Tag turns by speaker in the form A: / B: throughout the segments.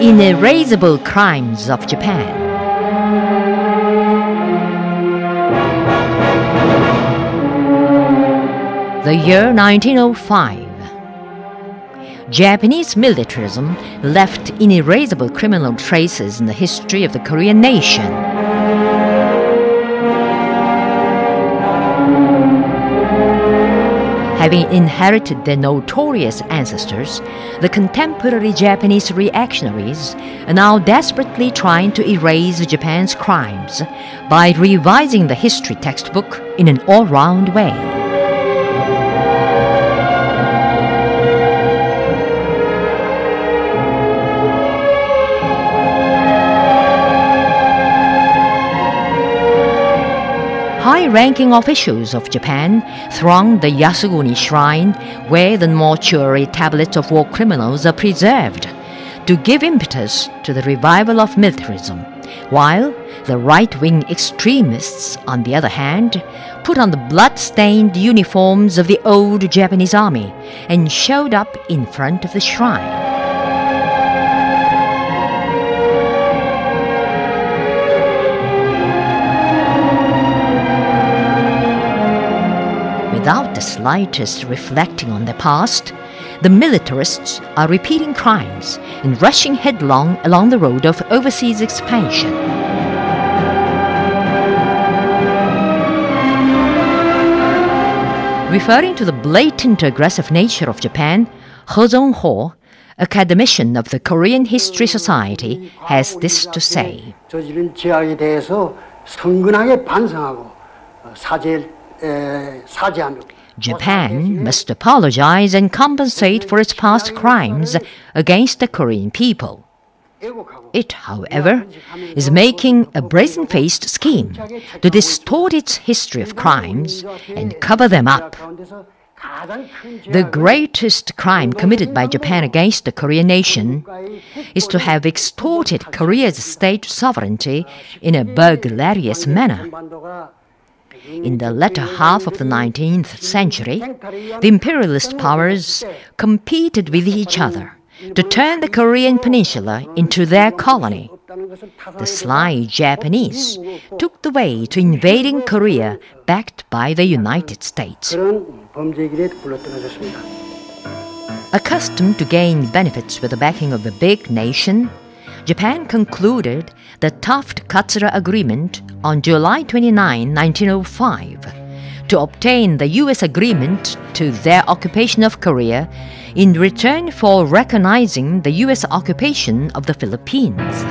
A: Inerasable Crimes of Japan. The year 1905. Japanese militarism left inerasable criminal traces in the history of the Korean nation. Having inherited their notorious ancestors, the contemporary Japanese reactionaries are now desperately trying to erase Japan's crimes by revising the history textbook in an all round way. High-ranking officials of Japan throng the Yasukuni shrine where the mortuary tablets of war criminals are preserved to give impetus to the revival of militarism, while the right-wing extremists, on the other hand, put on the blood-stained uniforms of the old Japanese army and showed up in front of the shrine. The slightest reflecting on the past, the militarists are repeating crimes and rushing headlong along the road of overseas expansion. Referring to the blatant aggressive nature of Japan, He Jong-ho, academician of the Korean History Society, has this to say. Japan must apologize and compensate for its past crimes against the Korean people. It, however, is making a brazen faced scheme to distort its history of crimes and cover them up. The greatest crime committed by Japan against the Korean nation is to have extorted Korea's state sovereignty in a burglarious manner in the latter half of the 19th century, the imperialist powers competed with each other to turn the Korean peninsula into their colony. The sly Japanese took the way to invading Korea backed by the United States. Accustomed to gain benefits with the backing of a big nation, Japan concluded the Taft-Katsura Agreement on July 29, 1905, to obtain the U.S. agreement to their occupation of Korea in return for recognizing the U.S. occupation of the Philippines.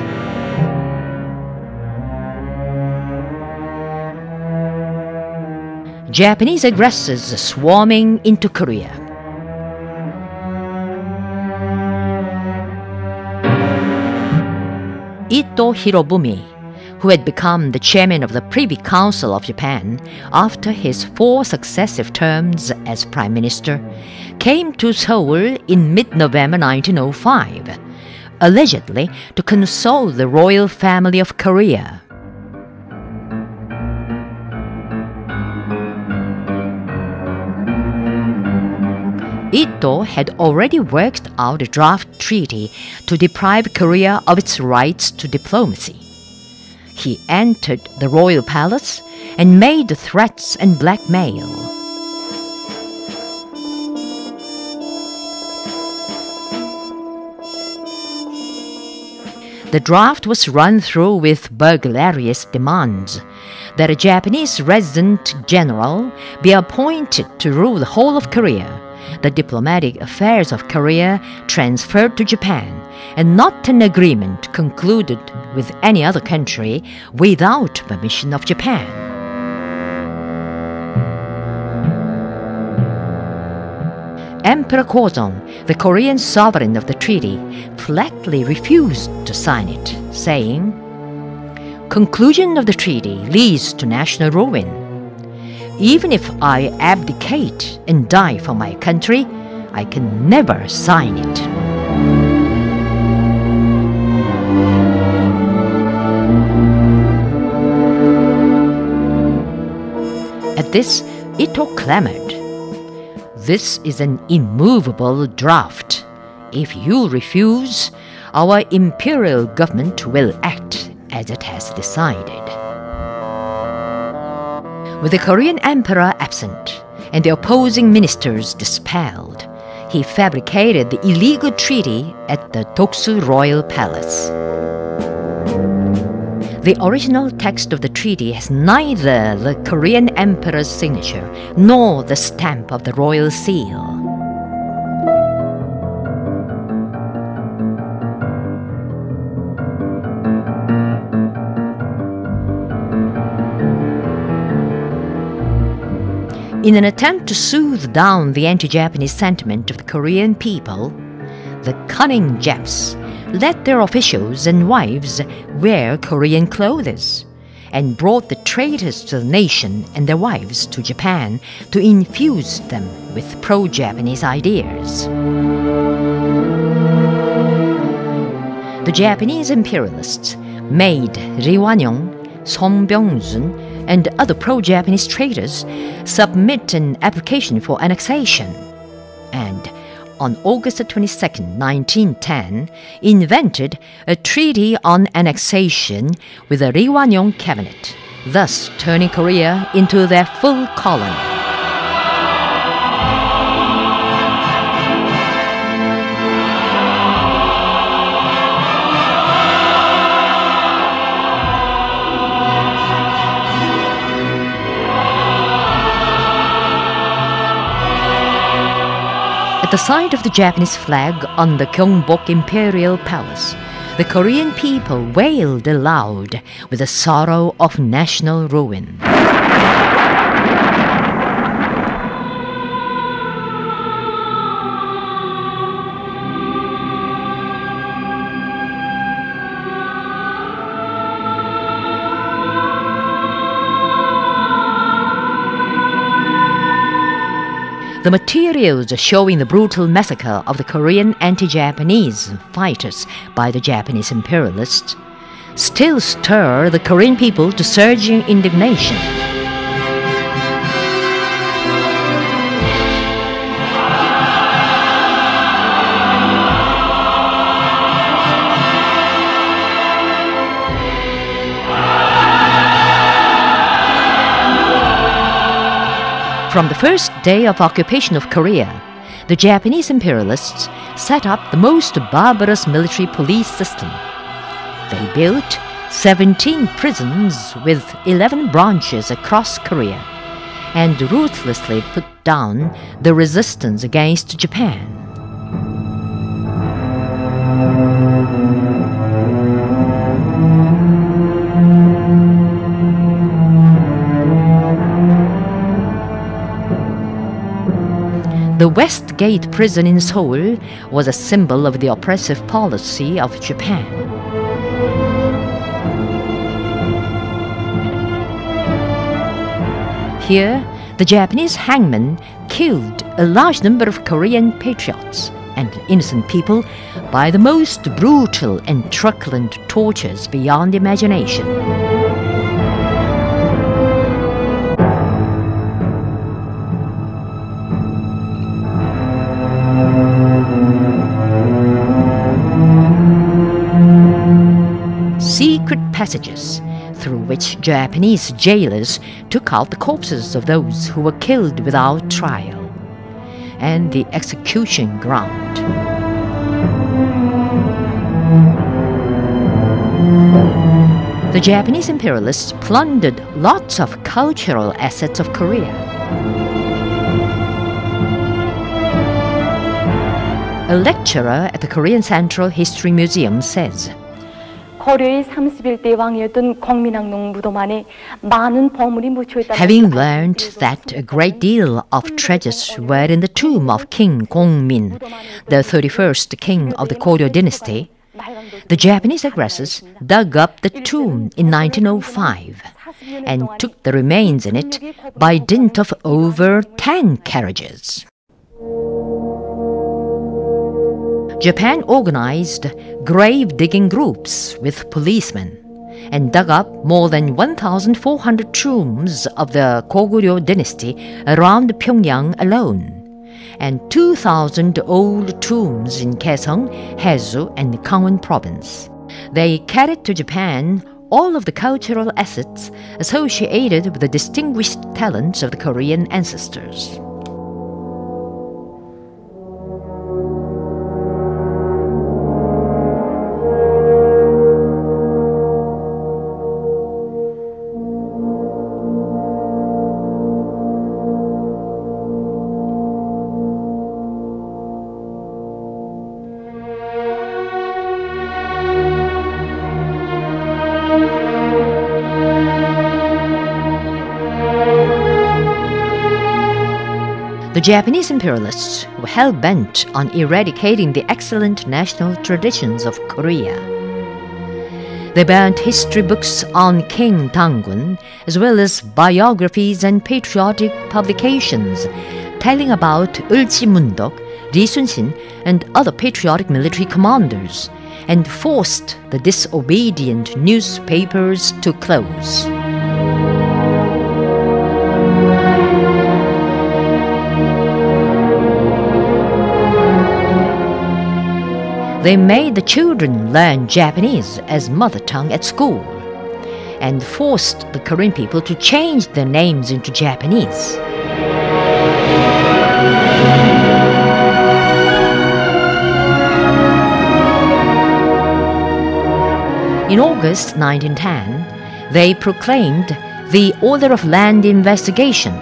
A: Japanese aggressors swarming into Korea. Ito Hirobumi, who had become the chairman of the Privy Council of Japan after his four successive terms as prime minister, came to Seoul in mid November 1905, allegedly to console the royal family of Korea. Ito had already worked out a draft treaty to deprive Korea of its rights to diplomacy. He entered the royal palace and made threats and blackmail. The draft was run through with burglarious demands that a Japanese resident general be appointed to rule the whole of Korea, the diplomatic affairs of Korea transferred to Japan, and not an agreement concluded with any other country without permission of Japan. Emperor Kojong, the Korean sovereign of the treaty, flatly refused to sign it, saying, Conclusion of the treaty leads to national ruin. Even if I abdicate and die for my country, I can never sign it. At this, Ito clamored. This is an immovable draft. If you refuse, our imperial government will act as it has decided. With the Korean emperor absent and the opposing ministers dispelled, he fabricated the illegal treaty at the Doksu Royal Palace. The original text of the treaty has neither the Korean emperor's signature nor the stamp of the royal seal. In an attempt to soothe down the anti Japanese sentiment of the Korean people, the cunning Japs let their officials and wives wear Korean clothes and brought the traitors to the nation and their wives to Japan to infuse them with pro Japanese ideas. The Japanese imperialists made Ri Wanyong, Song Byung-sun, and other pro-Japanese traitors submit an application for annexation. And on August 22, 1910, invented a treaty on annexation with the Ri Wanyong cabinet, thus turning Korea into their full colony. At the sight of the Japanese flag on the Gyeongbok Imperial Palace, the Korean people wailed aloud with the sorrow of national ruin. The materials showing the brutal massacre of the Korean anti Japanese fighters by the Japanese imperialists still stir the Korean people to surging indignation. From the first day of occupation of Korea, the Japanese imperialists set up the most barbarous military police system. They built 17 prisons with 11 branches across Korea and ruthlessly put down the resistance against Japan. The Westgate prison in Seoul was a symbol of the oppressive policy of Japan. Here, the Japanese hangman killed a large number of Korean patriots and innocent people by the most brutal and truculent tortures beyond imagination. Passages through which Japanese jailers took out the corpses of those who were killed without trial, and the execution ground. The Japanese imperialists plundered lots of cultural assets of Korea. A lecturer at the Korean Central History Museum says, Having learned that a great deal of treasures were in the tomb of King Gongmin, the 31st king of the Koryo dynasty, The Japanese aggressors dug up the tomb in 1905 and took the remains in it by dint of over 10 carriages. Japan organized grave digging groups with policemen and dug up more than 1,400 tombs of the Koguryo dynasty around Pyongyang alone, and 2,000 old tombs in Kaesong, Haeju, and Gangwon province. They carried to Japan all of the cultural assets associated with the distinguished talents of the Korean ancestors. The Japanese imperialists were hell bent on eradicating the excellent national traditions of Korea. They burned history books on King Dangun, as well as biographies and patriotic publications telling about Ulchi Mundok, Ri Sun-shin, and other patriotic military commanders, and forced the disobedient newspapers to close. They made the children learn Japanese as mother tongue at school and forced the Korean people to change their names into Japanese. In August 1910, they proclaimed the Order of Land Investigation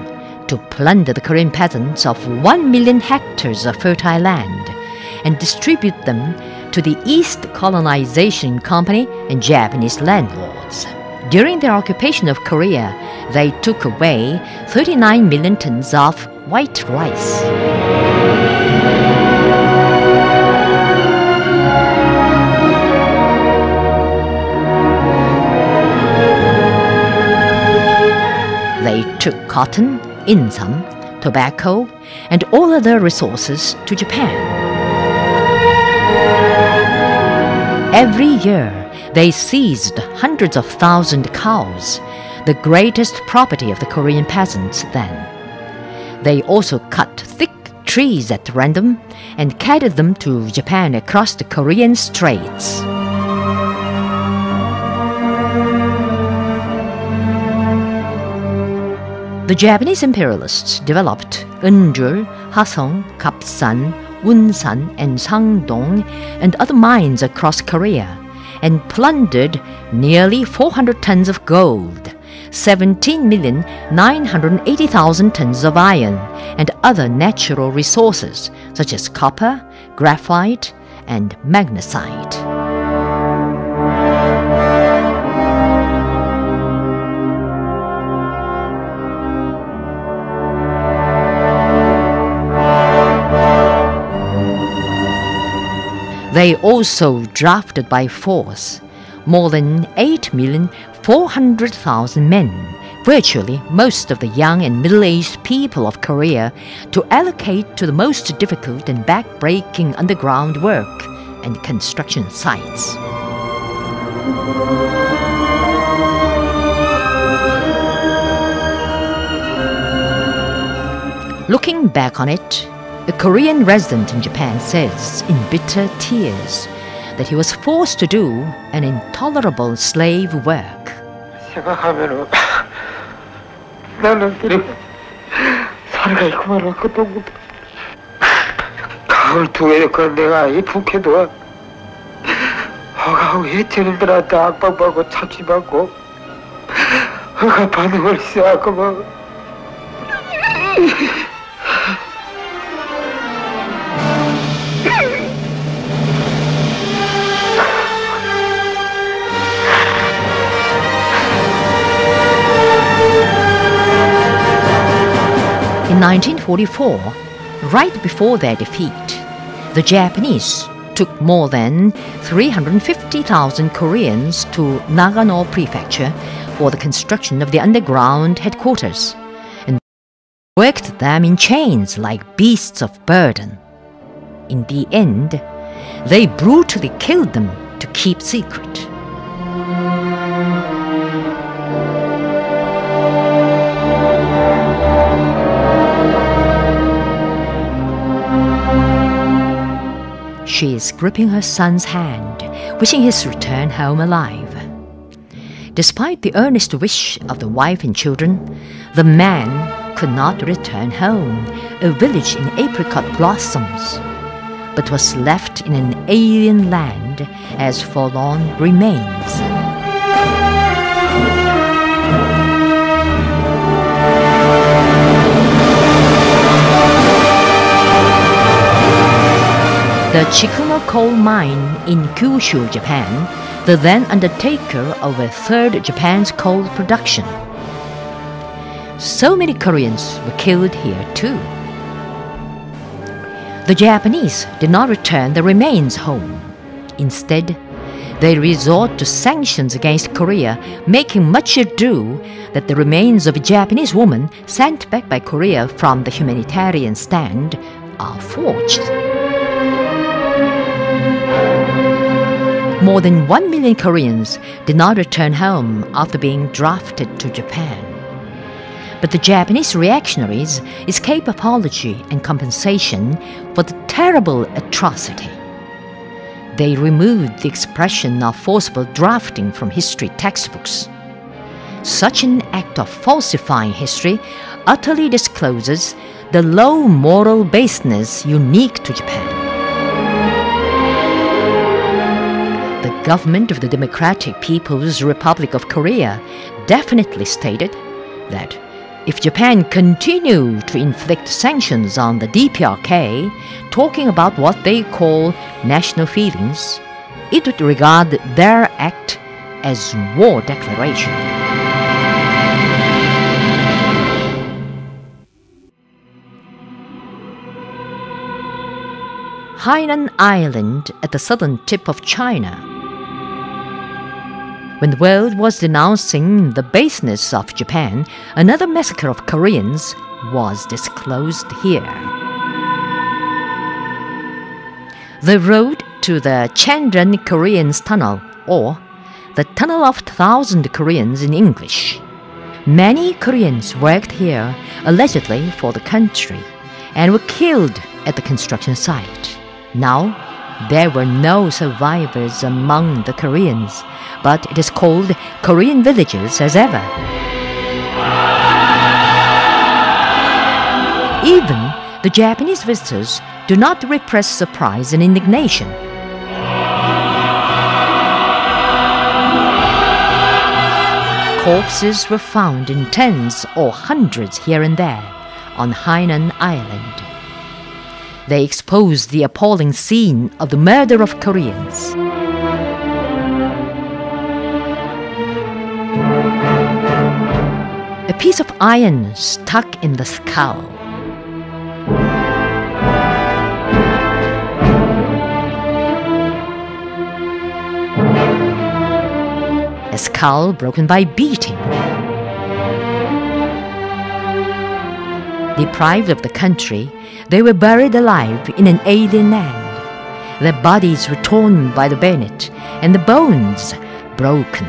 A: to plunder the Korean peasants of 1 million hectares of fertile land and distribute them to the East Colonization Company and Japanese landlords. During their occupation of Korea, they took away 39 million tons of white rice. They took cotton, insam, tobacco, and all other resources to Japan. Every year, they seized hundreds of thousand cows, the greatest property of the Korean peasants then. They also cut thick trees at random and carried them to Japan across the Korean Straits. The Japanese imperialists developed Eunjul, Hasong, Kapsan, Wonsan, and Sangdong, and other mines across Korea, and plundered nearly 400 tons of gold, 17,980,000 tons of iron, and other natural resources such as copper, graphite, and magnesite. They also drafted by force more than 8,400,000 men, virtually most of the young and middle aged people of Korea, to allocate to the most difficult and back-breaking underground work and construction sites. Looking back on it, a Korean resident in Japan says in bitter tears that he was forced to do an intolerable slave work.
B: 생각하면은 나는 그리고 살가 있고 말할 것도 없고 가을 두해니까 내가 이 북해도 허가하고 해체들한테 압박받고 차치받고 허가 반응을 시작하고 막
A: 1944, right before their defeat, the Japanese took more than 350,000 Koreans to Nagano Prefecture for the construction of the underground headquarters and worked them in chains like beasts of burden. In the end, they brutally killed them to keep secret. She is gripping her son's hand, wishing his return home alive. Despite the earnest wish of the wife and children, the man could not return home, a village in apricot blossoms, but was left in an alien land as forlorn remains. The Chikuho coal mine in Kyushu, Japan, the then undertaker of a third Japan's coal production. So many Koreans were killed here too. The Japanese did not return the remains home. Instead, they resort to sanctions against Korea, making much ado that the remains of a Japanese woman sent back by Korea from the humanitarian stand are forged. More than 1 million Koreans did not return home after being drafted to Japan. But the Japanese reactionaries escape apology and compensation for the terrible atrocity. They removed the expression of forcible drafting from history textbooks. Such an act of falsifying history utterly discloses the low moral baseness unique to Japan. Government of the Democratic People's Republic of Korea definitely stated that if Japan continued to inflict sanctions on the DPRK, talking about what they call national feelings, it would regard their act as war declaration. Hainan Island at the southern tip of China. When the world was denouncing the baseness of Japan, another massacre of Koreans was disclosed here. The road to the Chandran Koreans Tunnel, or the Tunnel of Thousand Koreans in English. Many Koreans worked here allegedly for the country and were killed at the construction site. Now, there were no survivors among the Koreans, but it is called Korean villages as ever. Even the Japanese visitors do not repress surprise and indignation. Corpses were found in tens or hundreds here and there on Hainan Island. They exposed the appalling scene of the murder of Koreans. A piece of iron stuck in the skull. A skull broken by beating. Deprived of the country, they were buried alive in an alien land. Their bodies were torn by the bayonet and the bones broken.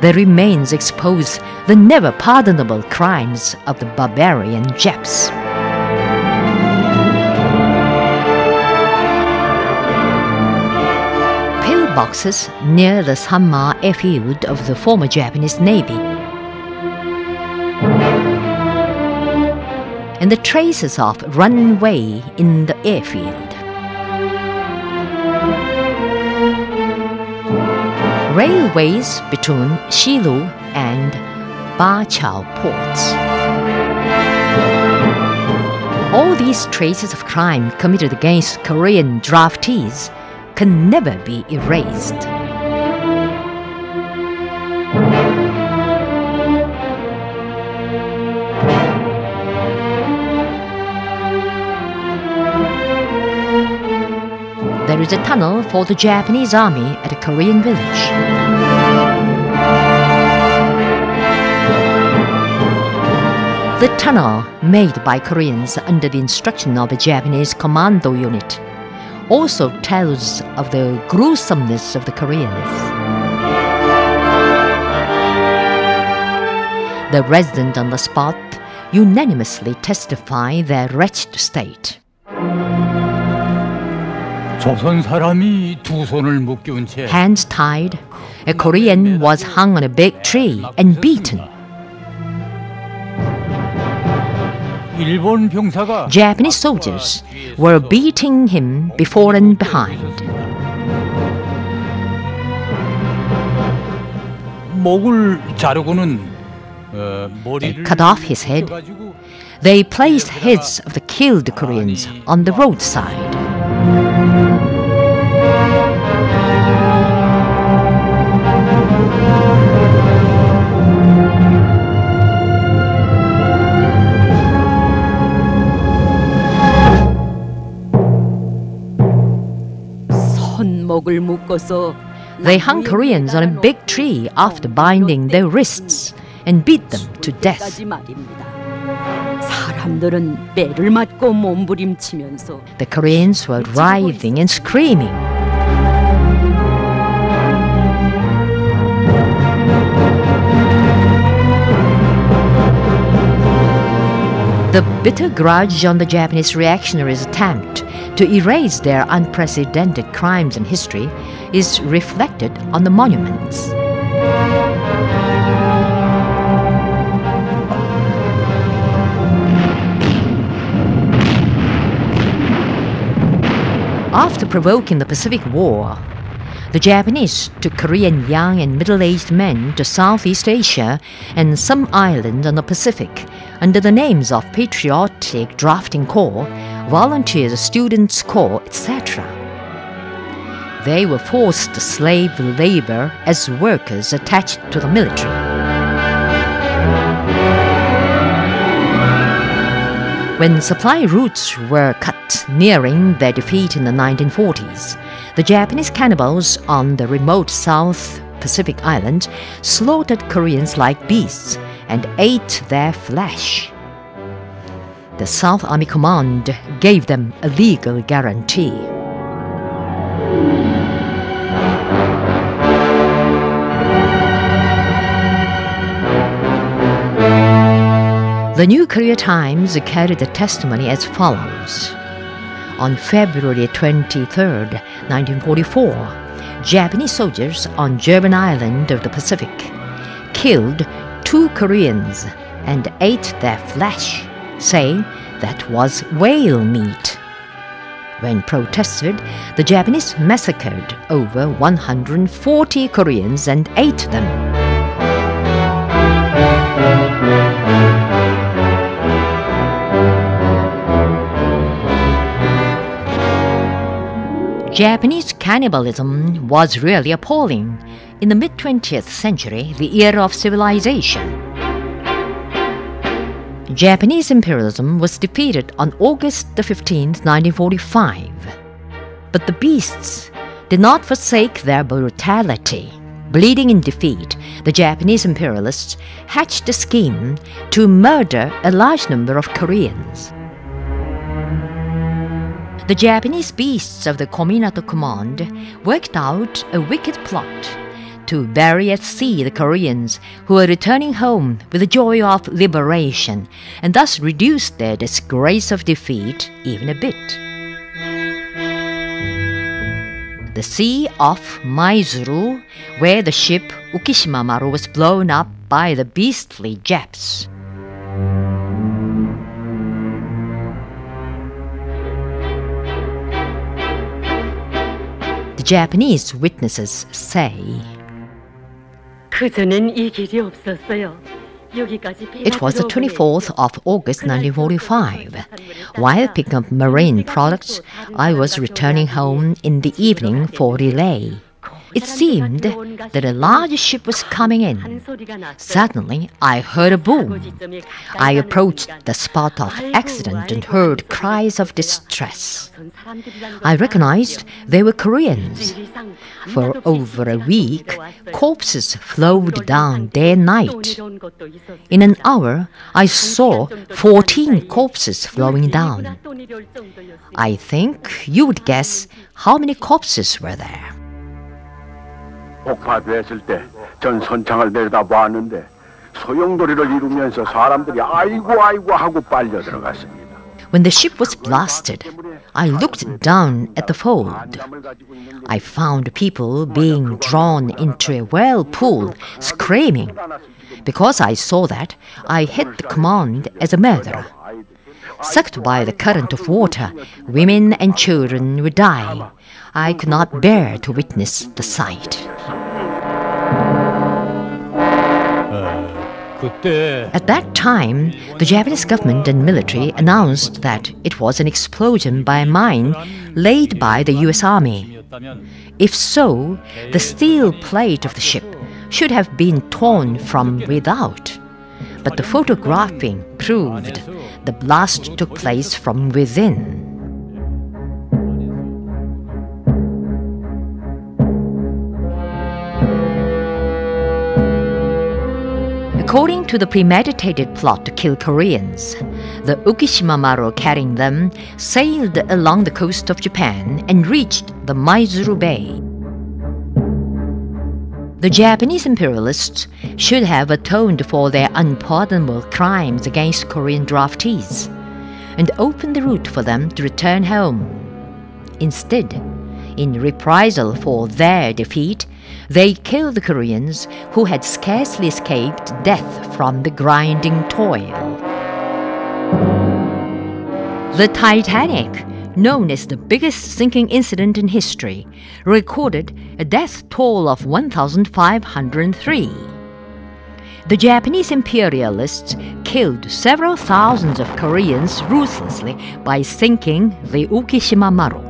A: Their remains expose the never pardonable crimes of the barbarian Japs. Pillboxes near the Sanma airfield of the former Japanese Navy. And the traces of runway in the airfield. Railways between Shilu and Bachao ports. All these traces of crime committed against Korean draftees can never be erased. Is a tunnel for the Japanese army at a Korean village. The tunnel, made by Koreans under the instruction of a Japanese commando unit, also tells of the gruesomeness of the Koreans. The residents on the spot unanimously testify their wretched state.
C: 조선 사람이 두 손을 묶여온 채
A: Hands tied, a Korean was hung on a big tree and beaten.
C: 일본 병사가
A: Japanese soldiers were beating him before and behind.
C: 목을 자르고는 어, 머리를
A: cut off his head.
C: 가지고
A: They placed heads of the killed Koreans on the roadside. They hung Koreans on a big tree after binding their wrists and beat them to death. The Koreans were writhing and screaming. The bitter grudge on the Japanese reactionaries' attempt to erase their unprecedented crimes in history is reflected on the monuments. After provoking the Pacific War, the Japanese took Korean young and middle aged men to Southeast Asia and some islands on the Pacific under the names of Patriotic Drafting Corps, Volunteers Students Corps, etc. They were forced to slave labor as workers attached to the military. When supply routes were cut nearing their defeat in the 1940s, the Japanese cannibals on the remote South Pacific island slaughtered Koreans like beasts and ate their flesh. The South Army Command gave them a legal guarantee. The New Korea Times carried the testimony as follows. On February 23, 1944, Japanese soldiers on German island of the Pacific killed two Koreans and ate their flesh, saying that was whale meat. When protested, the Japanese massacred over 140 Koreans and ate them. Japanese cannibalism was really appalling in the mid 20th century, the era of civilization. Japanese imperialism was defeated on August 15, 1945. But the beasts did not forsake their brutality. Bleeding in defeat, the Japanese imperialists hatched a scheme to murder a large number of Koreans. The Japanese beasts of the Kominato Command worked out a wicked plot to bury at sea the Koreans who were returning home with the joy of liberation and thus reduced their disgrace of defeat even a bit. The sea off Maizuru, where the ship Ukishima Maru was blown up by the beastly Japs. The Japanese witnesses say it was the 24th of August 1945. While picking up marine products, I was returning home in the evening for relay. It seemed that a large ship was coming in. Suddenly, I heard a boom. I approached the spot of accident and heard cries of distress. I recognized they were Koreans. For over a week, corpses flowed down day and night. In an hour, I saw 14 corpses flowing down. I think you would guess how many corpses were there.
D: 폭파됐을 때 전 선창을 내려다 보았는데 소용돌이를 이루면서 사람들이 아이고 아이고 하고 빨려 들어갔습니다.
A: When the ship was blasted, I looked down at the fold. I found people being drawn into a whirlpool, screaming. Because I saw that, I hit the command as a murderer. Sucked by the current of water, women and children were dying. I could not bear to witness the sight. At that time, the Japanese government and military announced that it was an explosion by a mine laid by the US Army. If so, the steel plate of the ship should have been torn from without. But the photographing proved the blast took place from within. According to the premeditated plot to kill Koreans, the Ukishima Maru carrying them sailed along the coast of Japan and reached the Maizuru Bay. The Japanese imperialists should have atoned for their unpardonable crimes against Korean draftees and opened the route for them to return home. Instead, in reprisal for their defeat, they killed the Koreans who had scarcely escaped death from the grinding toil. The Titanic, known as the biggest sinking incident in history, recorded a death toll of 1,503. The Japanese imperialists killed several thousands of Koreans ruthlessly by sinking the Ukishima Maru.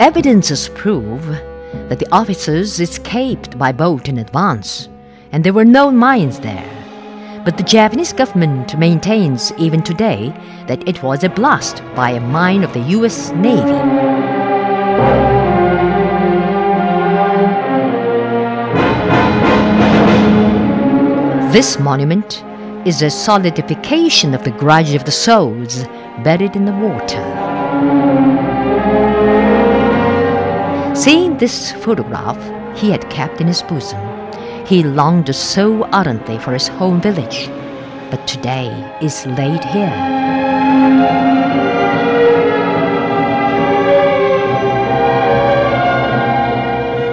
A: Evidences prove that the officers escaped by boat in advance, and there were no mines there. But the Japanese government maintains even today that it was a blast by a mine of the US Navy. This monument is a solidification of the grudge of the souls buried in the water. Seeing this photograph he had kept in his bosom, he longed so ardently for his home village, but today is laid here.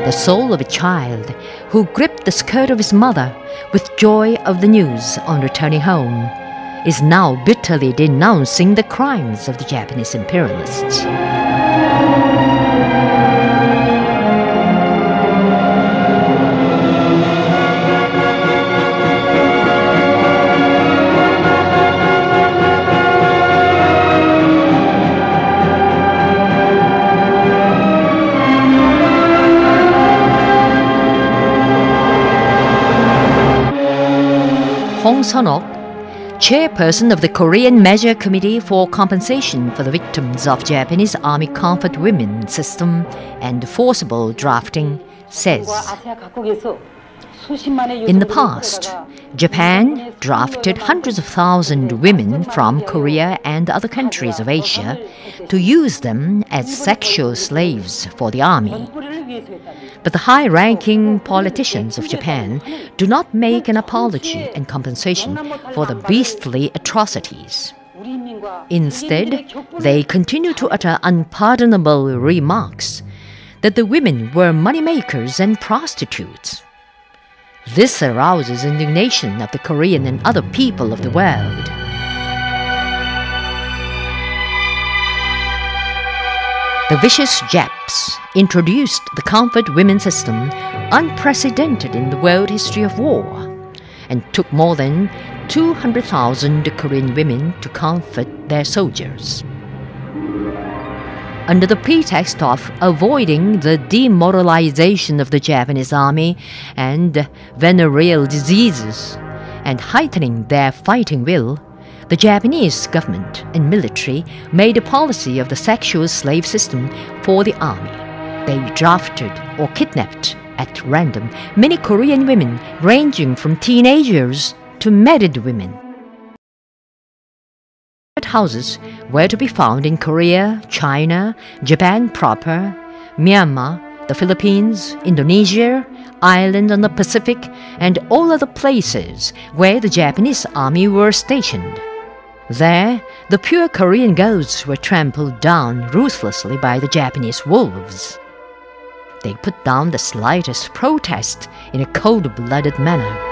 A: The soul of a child who gripped the skirt of his mother with joy of the news on returning home is now bitterly denouncing the crimes of the Japanese imperialists. Hong Sun-ok, chairperson of the Korean Measure Committee for Compensation for the Victims of Japanese Army Comfort Women System and Forcible Drafting, says In the past, Japan drafted hundreds of thousands women from Korea and other countries of Asia to use them as sexual slaves for the army. But the high ranking politicians of Japan do not make an apology and compensation for the beastly atrocities. Instead, they continue to utter unpardonable remarks that the women were moneymakers and prostitutes. This arouses indignation of the Korean and other people of the world. The vicious Japs introduced the comfort women system unprecedented in the world history of war and took more than 200,000 Korean women to comfort their soldiers. Under the pretext of avoiding the demoralization of the Japanese army and venereal diseases and heightening their fighting will, the Japanese government and military made a policy of the sexual slave system for the army. They drafted or kidnapped at random many Korean women ranging from teenagers to married women. Houses were to be found in Korea, China, Japan proper, Myanmar, the Philippines, Indonesia, Ireland on the Pacific, and all other places where the Japanese army were stationed. There, the pure Korean girls were trampled down ruthlessly by the Japanese wolves. They put down the slightest protest in a cold blooded manner.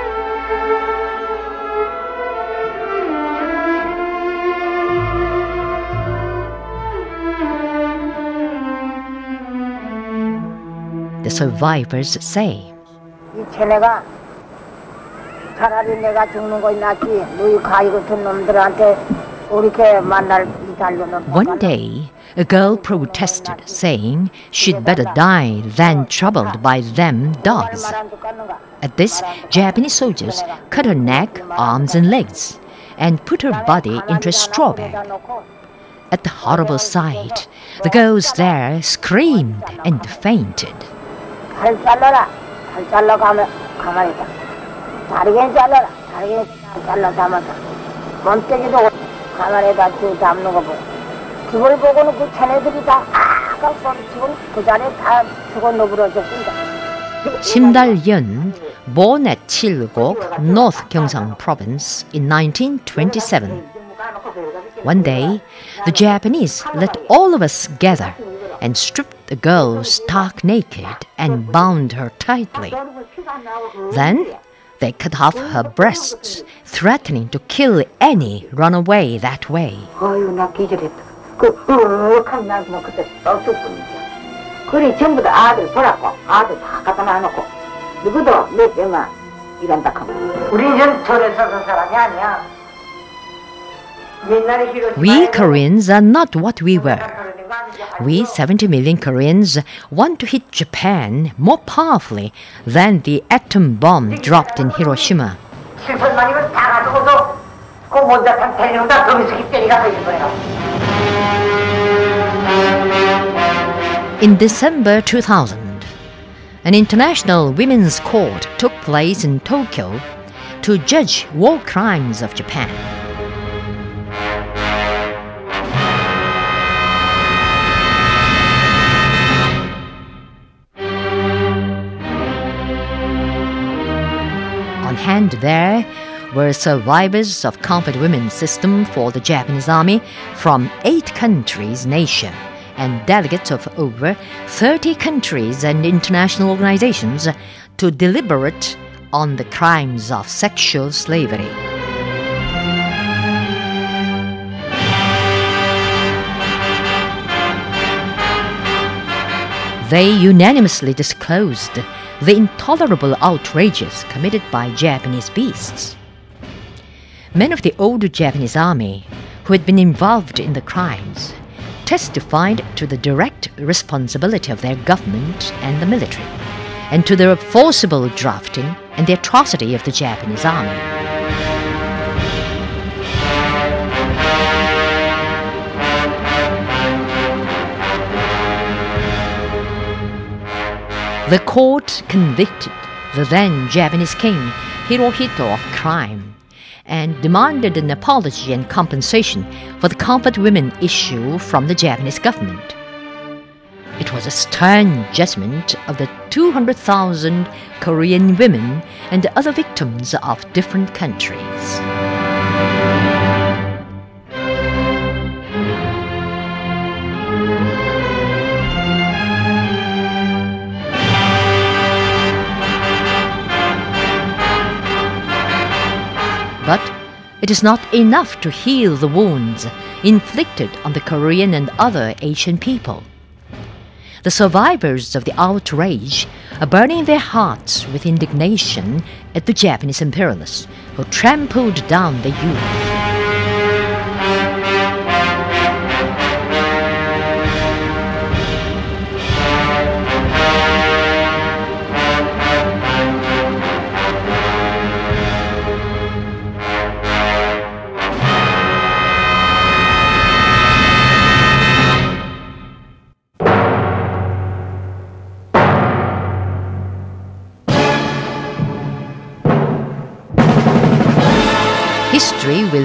A: The survivors say.
E: 이 쟤네가 차라리 내가 죽는 것이 낫지 너희 가위 같은 놈들한테 우리게 만날 이 달려는
A: One day, a girl protested, saying she'd better die than troubled by them dogs. At this, Japanese soldiers cut her neck, arms, and legs and put her body into a straw bag. At the horrible sight, the girls there screamed and fainted.
E: 발 잘라라 발 잘라 가면 가만히 있다 다리게 잘라라 다리게 잘라 담았다 몸떼기도 가만히 다 주 담는 거 보고 그걸 보고는 그 쟤네들이 다 아까 지금 그 자리에 다 죽어 누그러졌습니다
A: Shimdal-yeon, born at Chilgok, North Gyeongsang Province in 1927. One day, the Japanese let all of us gather and stripped the girl stark naked and bound her tightly. Then they cut off her breasts, threatening to kill any runaway that way. We Koreans are not what we were. We 70 million Koreans want to hit Japan more powerfully than the atom bomb dropped in Hiroshima. In December 2000, an international women's court took place in Tokyo to judge war crimes of Japan. Hand there were survivors of comfort women's system for the Japanese army from eight countries nation and delegates of over 30 countries and international organizations to deliberate on the crimes of sexual slavery. They unanimously disclosed the intolerable outrages committed by Japanese beasts. Men of the old Japanese army who had been involved in the crimes testified to the direct responsibility of their government and the military, and to the forcible drafting and the atrocity of the Japanese army. The court convicted the then Japanese king Hirohito of crime and demanded an apology and compensation for the comfort women issue from the Japanese government. It was a stern judgment of the 200,000 Korean women and other victims of different countries. But it is not enough to heal the wounds inflicted on the Korean and other Asian people. The survivors of the outrage are burning their hearts with indignation at the Japanese imperialists who trampled down the youth.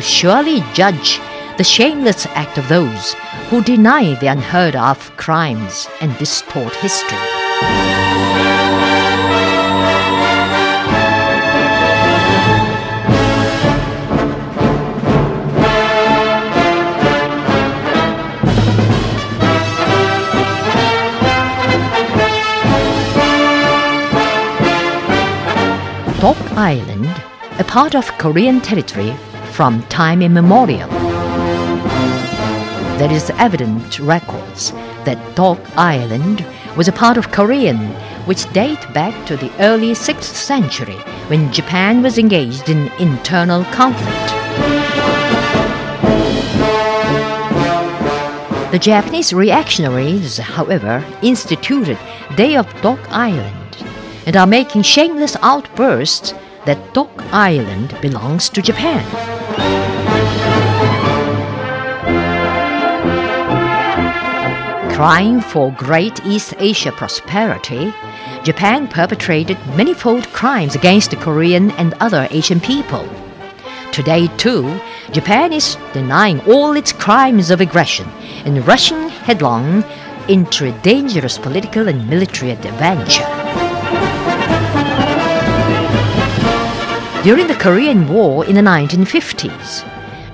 A: Surely judge the shameless act of those who deny the unheard of crimes and distort history. Tok Island, a part of Korean territory from time immemorial. There is evident records that Tok Island was a part of Korean which date back to the early 6th century when Japan was engaged in internal conflict. The Japanese reactionaries, however, instituted Day of Tok Island and are making shameless outbursts that Tok Island belongs to Japan. Crying for Great East Asia prosperity, Japan perpetrated manifold crimes against the Korean and other Asian people. Today, too, Japan is denying all its crimes of aggression and rushing headlong into a dangerous political and military adventure. During the Korean War in the 1950s,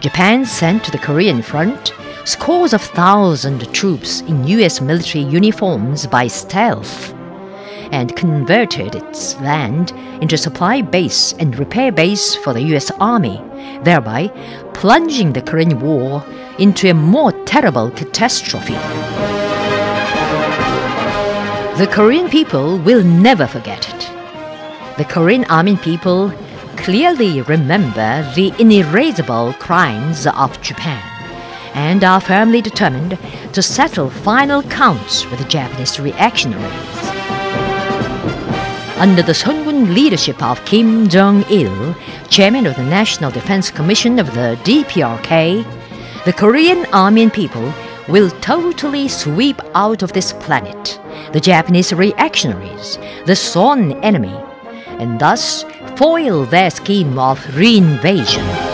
A: Japan sent to the Korean front scores of thousand troops in US military uniforms by stealth and converted its land into supply base and repair base for the US Army, thereby plunging the Korean War into a more terrible catastrophe. The Korean people will never forget it. The Korean army people clearly remember the inerasable crimes of Japan and are firmly determined to settle final counts with the Japanese reactionaries. Under the Songun leadership of Kim Jong il, chairman of the National Defense Commission of the DPRK, the Korean army and people will totally sweep out of this planet the Japanese reactionaries, the sworn enemy, and thus foil their scheme of reinvasion.